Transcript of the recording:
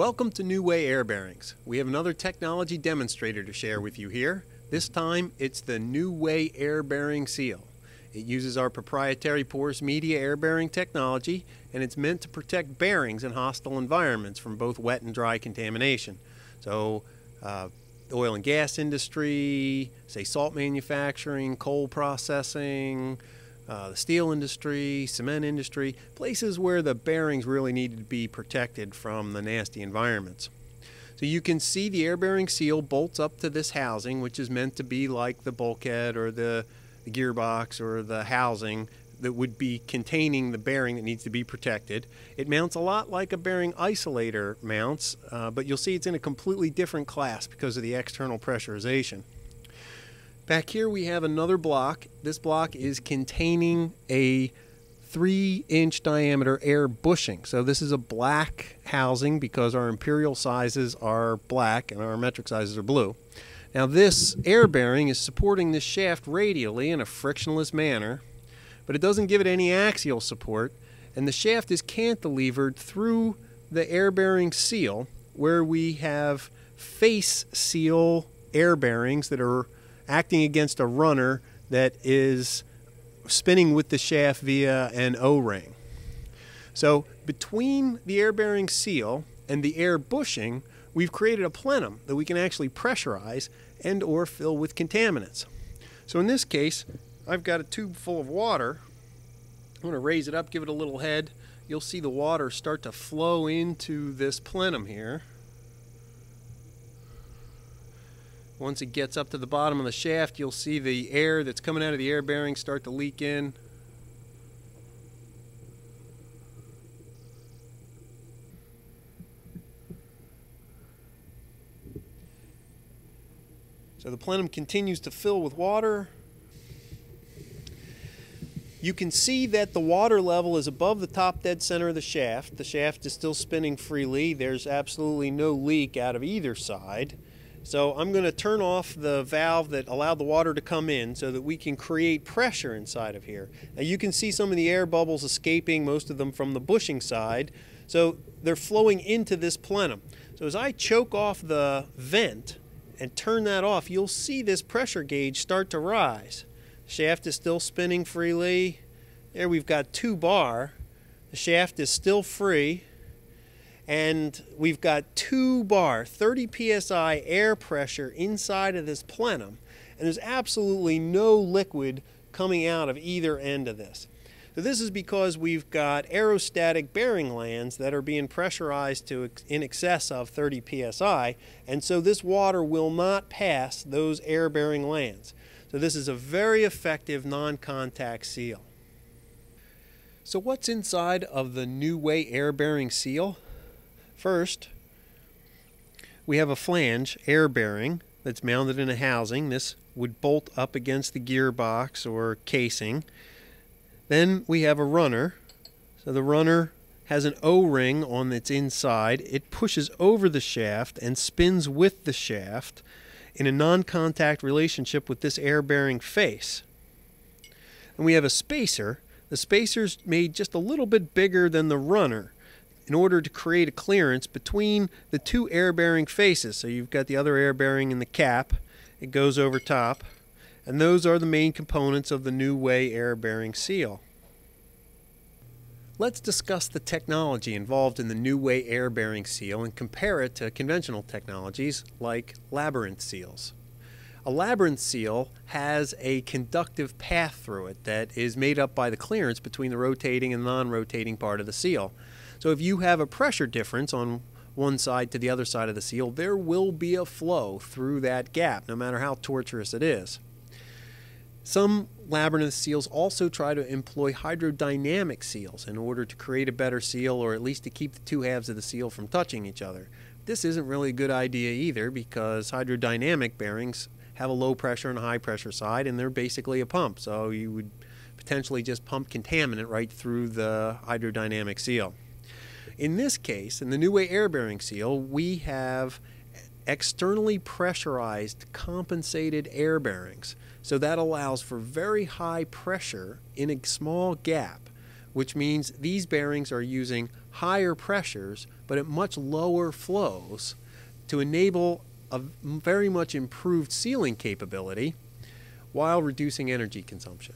Welcome to New Way Air Bearings. We have another technology demonstrator to share with you here. This time it's the New Way Air Bearing Seal. It uses our proprietary porous media air bearing technology and it's meant to protect bearings in hostile environments from both wet and dry contamination. So, uh, oil and gas industry, say salt manufacturing, coal processing, uh, the steel industry, cement industry, places where the bearings really needed to be protected from the nasty environments. So you can see the air bearing seal bolts up to this housing, which is meant to be like the bulkhead or the, the gearbox or the housing that would be containing the bearing that needs to be protected. It mounts a lot like a bearing isolator mounts, uh, but you'll see it's in a completely different class because of the external pressurization. Back here we have another block. This block is containing a three inch diameter air bushing. So this is a black housing because our imperial sizes are black and our metric sizes are blue. Now this air bearing is supporting this shaft radially in a frictionless manner, but it doesn't give it any axial support, and the shaft is cantilevered through the air bearing seal where we have face seal air bearings that are acting against a runner that is spinning with the shaft via an O-ring. So between the air bearing seal and the air bushing, we've created a plenum that we can actually pressurize and or fill with contaminants. So in this case, I've got a tube full of water. I'm going to raise it up, give it a little head. You'll see the water start to flow into this plenum here. Once it gets up to the bottom of the shaft, you'll see the air that's coming out of the air bearing start to leak in. So the plenum continues to fill with water. You can see that the water level is above the top dead center of the shaft. The shaft is still spinning freely. There's absolutely no leak out of either side. So I'm going to turn off the valve that allowed the water to come in so that we can create pressure inside of here. Now you can see some of the air bubbles escaping, most of them from the bushing side. So they're flowing into this plenum. So as I choke off the vent and turn that off, you'll see this pressure gauge start to rise. Shaft is still spinning freely. There we've got two bar. The shaft is still free and we've got two bar 30 psi air pressure inside of this plenum and there's absolutely no liquid coming out of either end of this. So this is because we've got aerostatic bearing lands that are being pressurized to in excess of 30 psi and so this water will not pass those air bearing lands so this is a very effective non-contact seal. So what's inside of the new way air bearing seal First, we have a flange air bearing that's mounted in a housing. This would bolt up against the gearbox or casing. Then we have a runner. So the runner has an O-ring on its inside. It pushes over the shaft and spins with the shaft in a non-contact relationship with this air-bearing face. And we have a spacer. The spacer's made just a little bit bigger than the runner in order to create a clearance between the two air bearing faces. So you've got the other air bearing in the cap, it goes over top, and those are the main components of the new way air bearing seal. Let's discuss the technology involved in the new way air bearing seal and compare it to conventional technologies like labyrinth seals. A labyrinth seal has a conductive path through it that is made up by the clearance between the rotating and non-rotating part of the seal. So if you have a pressure difference on one side to the other side of the seal, there will be a flow through that gap, no matter how tortuous it is. Some labyrinth seals also try to employ hydrodynamic seals in order to create a better seal or at least to keep the two halves of the seal from touching each other. This isn't really a good idea either because hydrodynamic bearings have a low pressure and a high pressure side and they're basically a pump. So you would potentially just pump contaminant right through the hydrodynamic seal. In this case, in the New Way air bearing seal, we have externally pressurized compensated air bearings. So that allows for very high pressure in a small gap, which means these bearings are using higher pressures but at much lower flows to enable a very much improved sealing capability while reducing energy consumption.